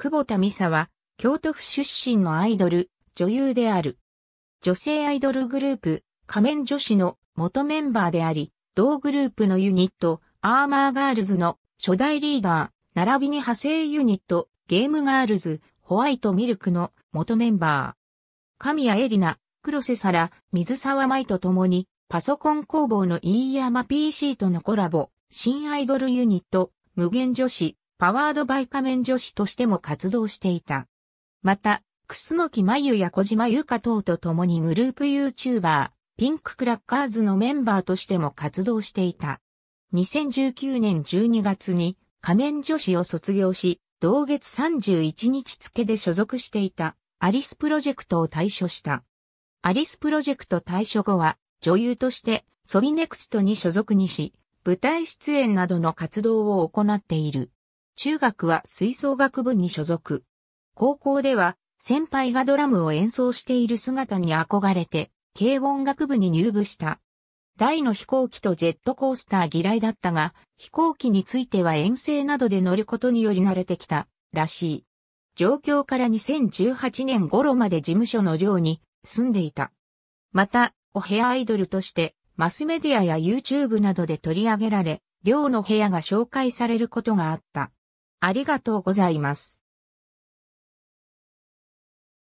久保田美沙は、京都府出身のアイドル、女優である。女性アイドルグループ、仮面女子の元メンバーであり、同グループのユニット、アーマーガールズの初代リーダー、並びに派生ユニット、ゲームガールズ、ホワイトミルクの元メンバー。神谷エリナ、黒瀬サラ、水沢舞と共に、パソコン工房の飯山 PC とのコラボ、新アイドルユニット、無限女子、パワードバイ仮面女子としても活動していた。また、楠木真由や小島優香等と共にグループ YouTuber、ピンククラッカーズのメンバーとしても活動していた。2019年12月に仮面女子を卒業し、同月31日付で所属していたアリスプロジェクトを退所した。アリスプロジェクト退所後は女優としてソビネクストに所属し、舞台出演などの活動を行っている。中学は吹奏楽部に所属。高校では先輩がドラムを演奏している姿に憧れて、軽音楽部に入部した。大の飛行機とジェットコースター嫌いだったが、飛行機については遠征などで乗ることにより慣れてきた、らしい。状況から2018年頃まで事務所の寮に住んでいた。また、お部屋アイドルとして、マスメディアや YouTube などで取り上げられ、寮の部屋が紹介されることがあった。ありがとうございます。